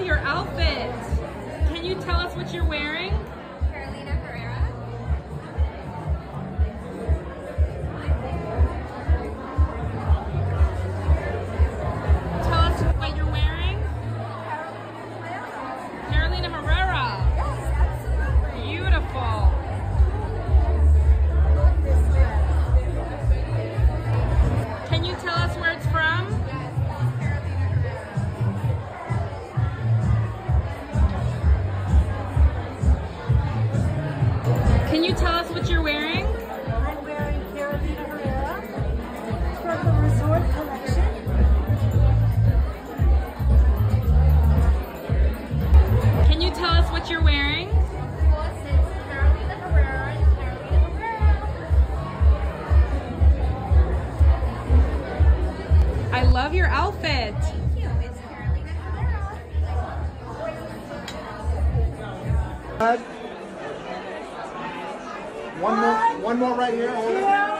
love your outfit. Can you tell us what you're wearing? You tell us what you're wearing? I'm wearing Carolina Herrera from the Resort Collection. Can you tell us what you're wearing? Well, Carolina Herrera Carolina Herrera. I love your outfit. Thank you. One more, one more right here.